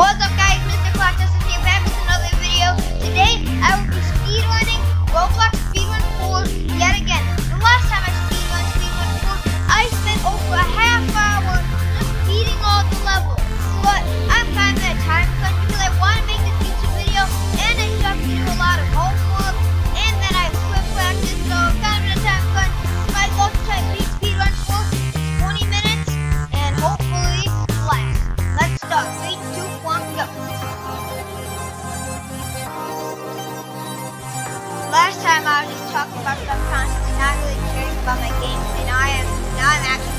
What's up guys, Mr. Clock Does Stuff here back with another video. Today I will be speedrunning Roblox Speedrun 4 yet time I was just talking about stuff constantly, not really caring about my gameplay. Now I am. Now I'm actually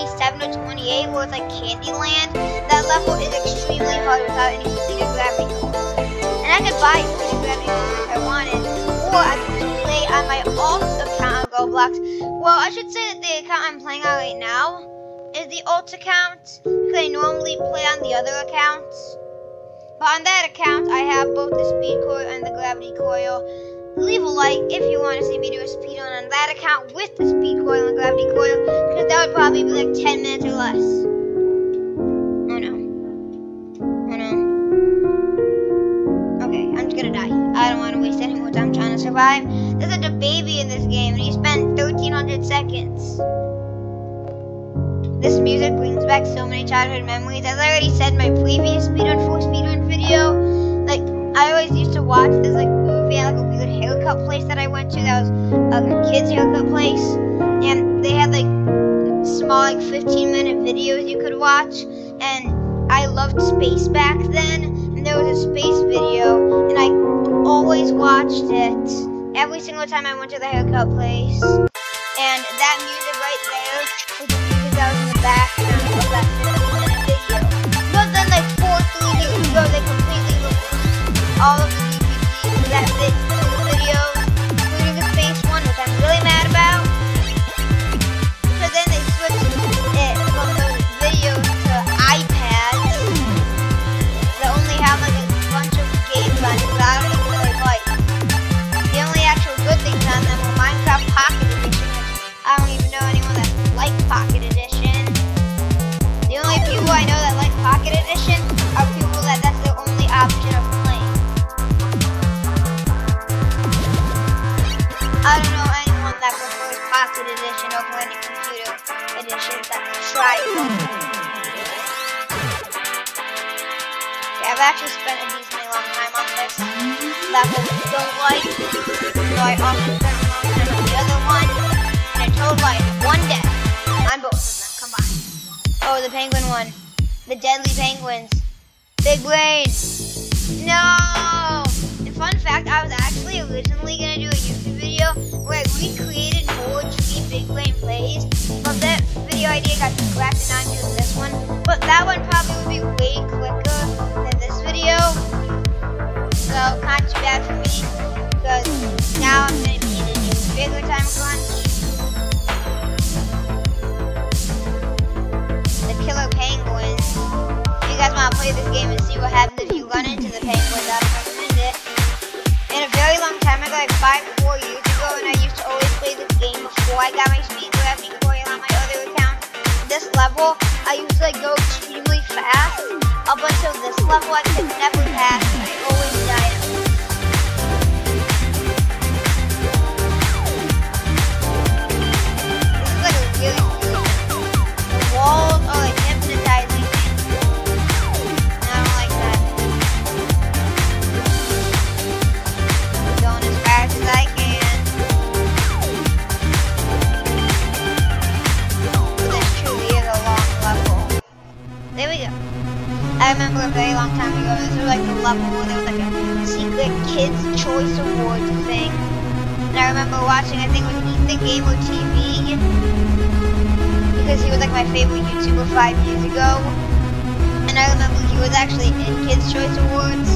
27 or 28 where it's like Candyland. That level is extremely hard without any completed gravity. And I could buy completed gravity if I wanted. Or I could play on my alt account on Roblox. Well, I should say that the account I'm playing on right now is the alt account. Because I normally play on the other accounts. But on that account, I have both the speed coil and the gravity coil. Leave a like if you want to see me do a speed run on that account with the speed coil and gravity coil, because that would probably be like 10 minutes or less. Oh no. Oh no. Okay, I'm just gonna die. I don't want to waste any more time trying to survive. There's a baby in this game, and he spent 1300 seconds. This music brings back so many childhood memories. As I already said in my previous speedrun 4 speedrun video, like I always used to watch this like movie at like a weird haircut place that I went to that was a kid's haircut place, and they had like small like 15 minute videos you could watch, and I loved space back then, and there was a space video, and I always watched it every single time I went to the haircut place, and that music right there was the music that was in the background of that 15 minute video. But then like four, three years ago, they completely removed all of the DVDs deadly penguins. Big brain. No! And fun fact, I was actually originally gonna do a YouTube video where I recreated more tree big brain plays, but that video idea got scrapped and I'm doing this one. But that one probably would be way quicker than this video. So not too bad for me, because now I'm gonna be in a bigger time crunch. the killer penguins. To play this game and see what happens if you run into the penguins, I recommend it. And a very long time ago, like five, four years ago, and I used to always play this game before I got my speed gravity coil on my other account. This level, I used to like go extremely fast. Up until this level, I could never pass. I remember a very long time ago, this was like the level where there was like a secret Kids Choice Awards thing. And I remember watching, I think it was Ethan Gamer TV, because he was like my favorite YouTuber five years ago. And I remember he was actually in Kids Choice Awards.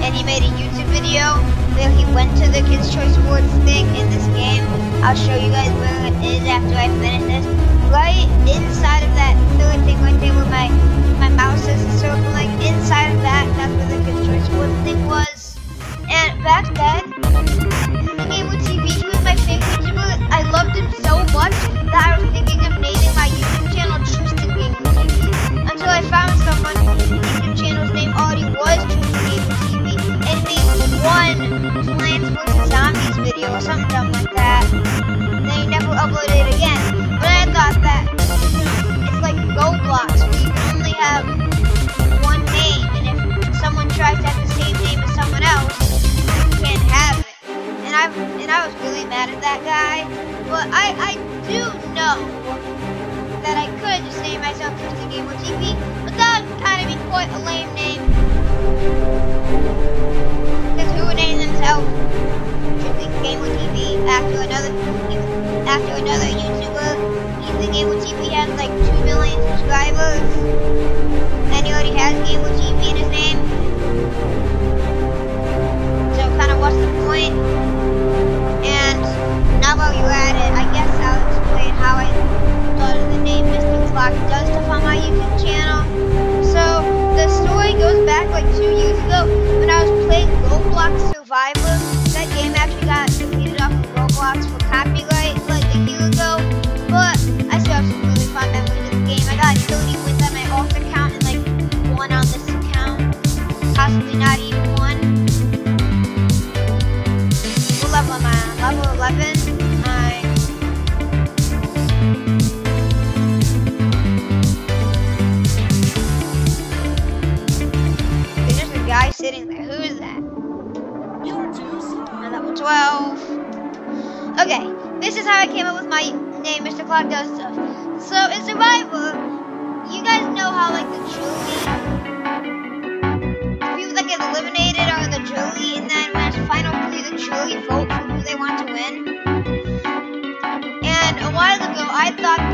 And he made a YouTube video where he went to the Kids Choice Awards thing in this game. I'll show you guys where it is after I finish this. Right inside of that third thing right there where my, my mouse is circling, inside of that, that's where the Choice Awards thing was. And back then, with TV, he was my favorite YouTuber. I loved him so much that I was thinking of naming my YouTube channel Tristan Game with TV. Until I found someone whose YouTube channel's name already was Tristan Game with TV and made one Plants vs. Zombies video or something dumb like that. Then he never uploaded it again. But Thought that. It's like Roblox Roblox I came up with my name, Mr. Clock Does Stuff. So, in Survivor, you guys know how, like, the jury, the people that get eliminated are the jury, and then when it's final three, the jury vote for who they want to win. And a while ago, I thought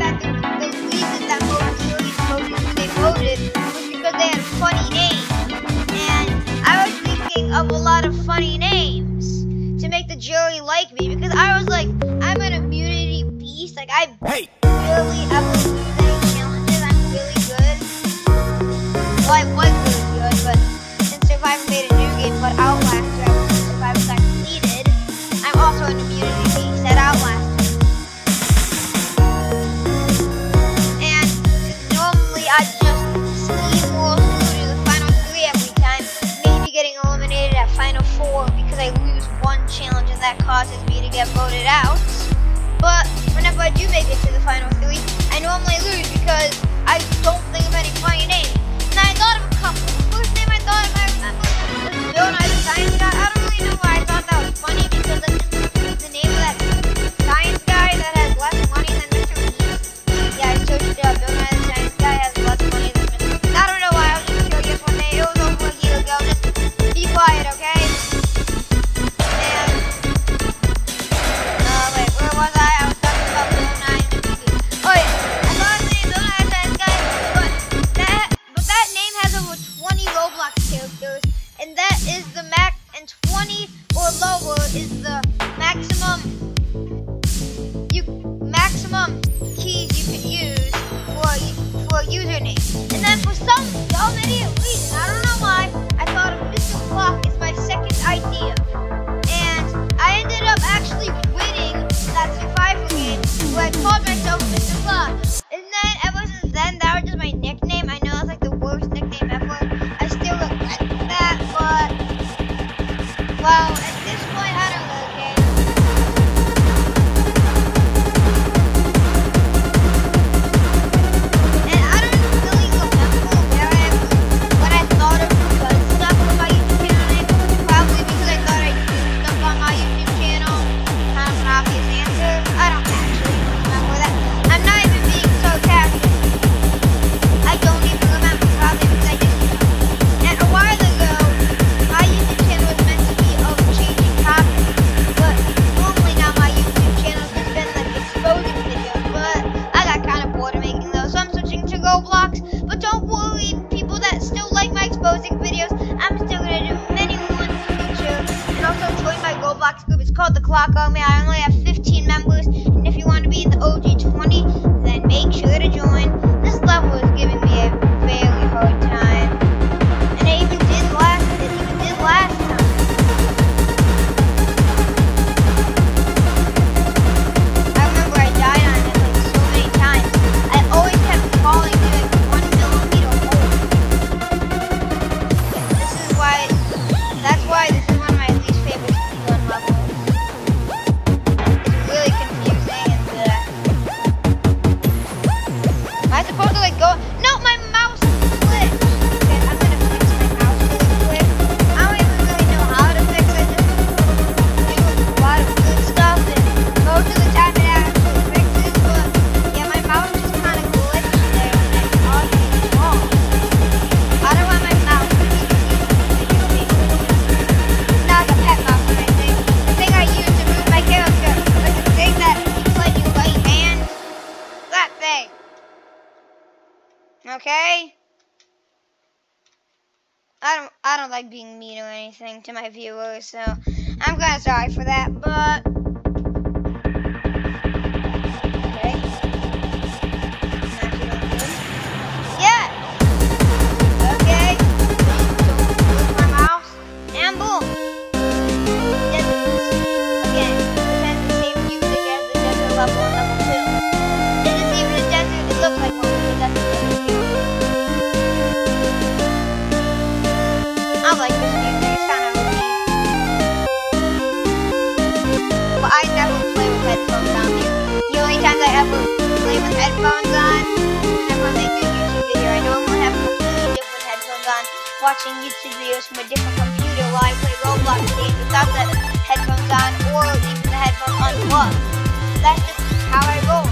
causes me to get voted out. But whenever I do make it to the final three, I normally lose because I don't think of any funny names. And I thought of a couple. The first name I thought of, I remember, was Bill. I don't really know why I thought that was funny because it's 20 or lower is the okay? I don't I don't like being mean or anything to my viewers, so I'm kinda sorry for that, but watching YouTube videos from a different computer while I play Roblox games without the headphones on or even the headphones unplugged. That's just how I roll.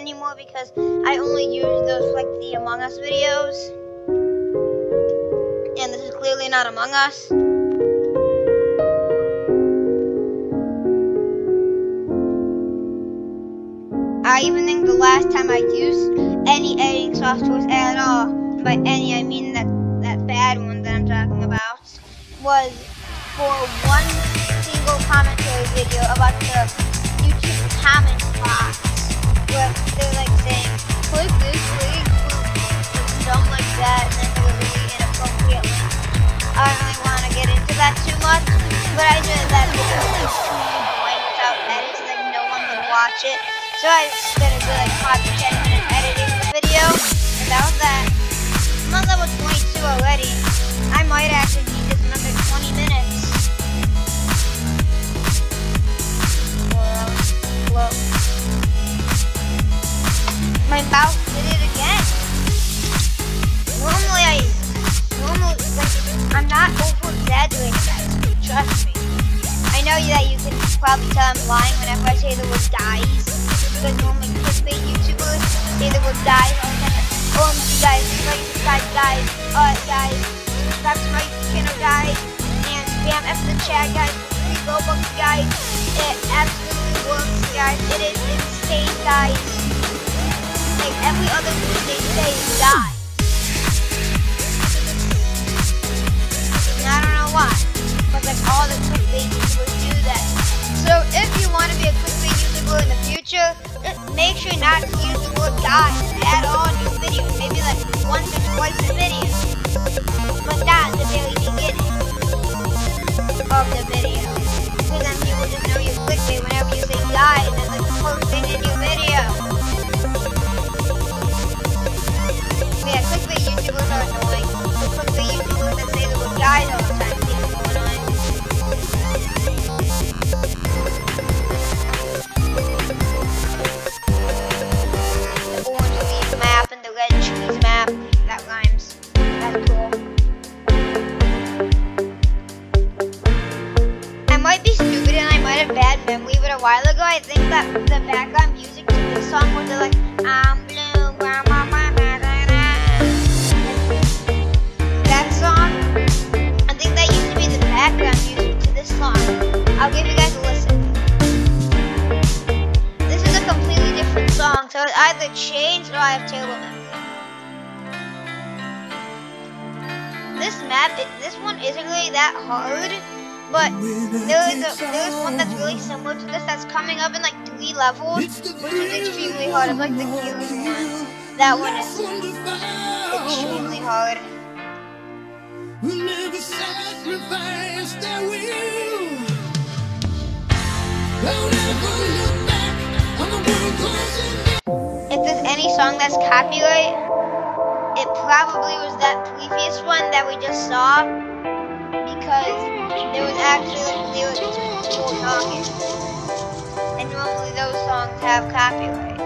anymore because I only use those like the Among Us videos. And this is clearly not Among Us. I even think the last time I used any editing software at all, by any I mean that, that bad one that I'm talking about, was for one watch it. So I spent a good like 5 to 10 minutes editing the video. And that was that. I'm on level 22 already. I might actually need just another 20 minutes. So that was close. My mouth did it again. Normally I, normally, like, I'm not over-exaggerating, guys. Trust me. I know that you can probably tell I'm lying whenever I say the word dies. Because normally clickbait YouTubers say the word dies all the time. Oh my guys, please subscribe guys. Alright guys, subscribe to my channel guys. And spam F the chat guys. Free Robux guys. It absolutely works guys. It is insane guys. Like every other week they say die. And I don't know why. But like all the clickbait YouTubers do. So if you want to be a clickbait YouTuber in the future, uh, make sure not to use the word die at all in your video. Maybe like once or twice a video. But not the very beginning of the video. Either changed or I have terrible memory. This map, this one isn't really that hard, but there is a there is one that's really similar to this that's coming up in like three levels, which is extremely hard. It's like the cutest one. That one is extremely hard. Never sacrifice their will. Don't ever look back on the world closing in. If there's any song that's copyright, it probably was that previous one that we just saw because there was actually lyrics to people talking. And normally those songs have copyright.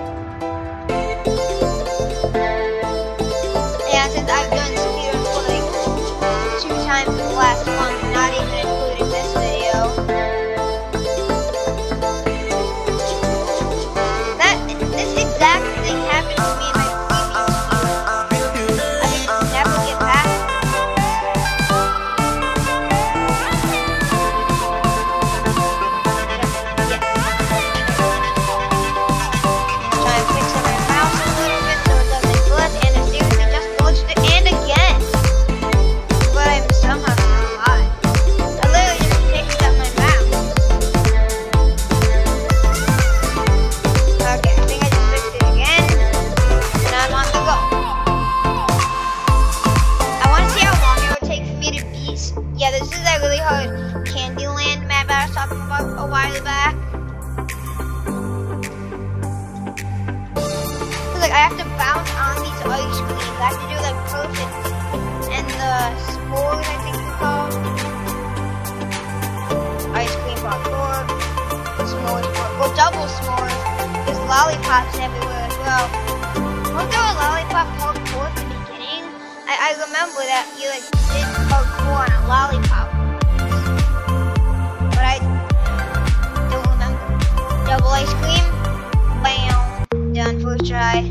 Done.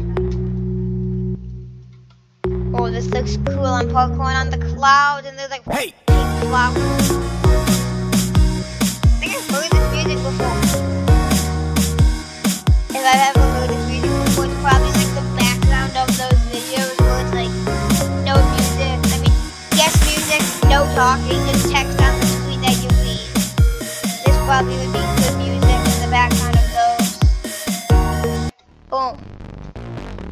Oh, this looks cool. I'm parkouring on the cloud and there's like Hey. pink flowers. I think I've heard this music before. If I've ever heard this music before, it's probably like the background of those videos where it's like no music. I mean, yes, music, no talking, just text on the screen that you read. This probably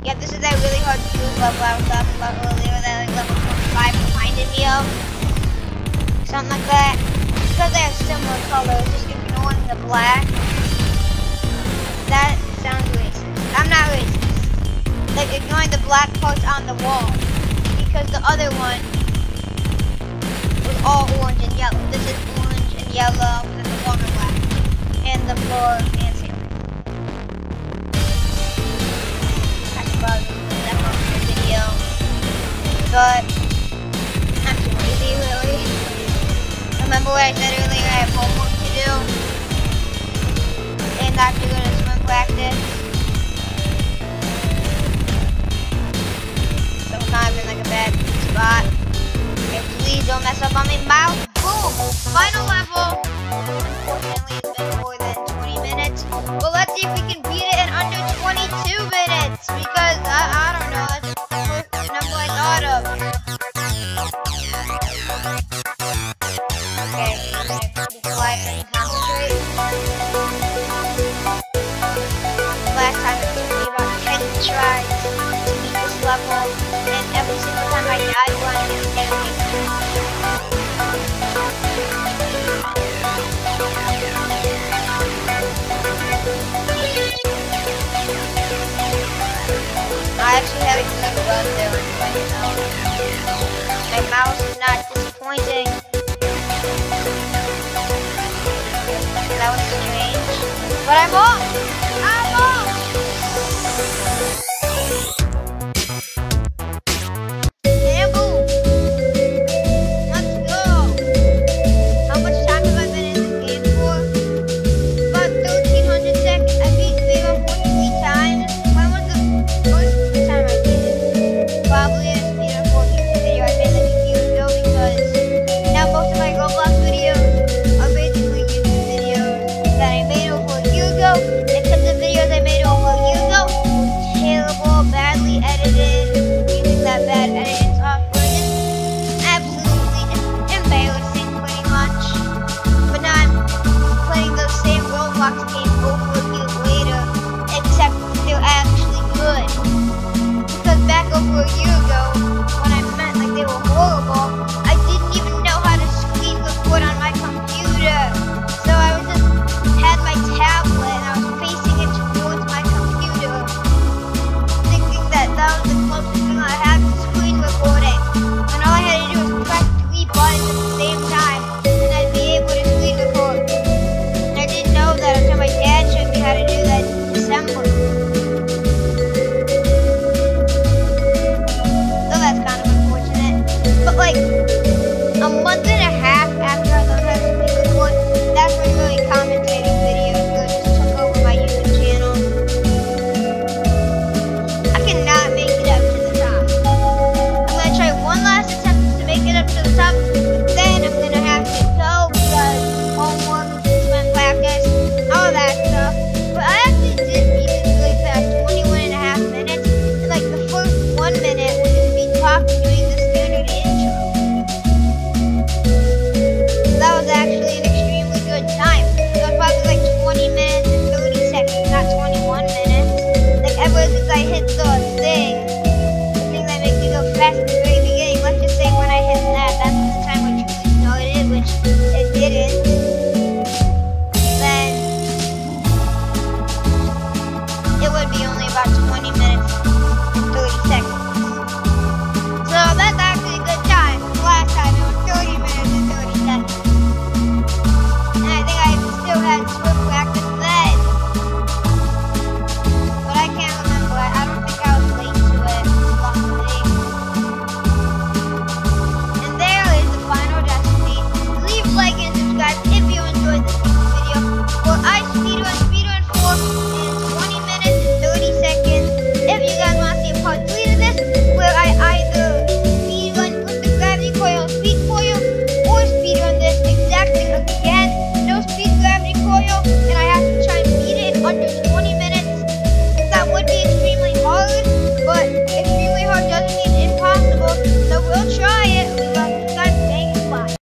Yeah, this is that really hard to use level I was talking about earlier that like level 25 reminded me of. Something like that. Because they have similar colors, just ignoring the black. That sounds racist. I'm not racist. Like ignoring the black parts on the wall. Because the other one was all orange and yellow. This is orange and yellow, and the water black. And the floor and but I'm too lazy, really. Remember what I said earlier, I have homework to do, and I have to go to swim practice. So I'm not like a bad spot. And please don't mess up on me. Mouth. Boom! Final level! Unfortunately, it's been more than 20 minutes. But let's see if we can beat it in under 22 minutes, because I, I but. My mouse is not disappointing. That was strange. But I'm off!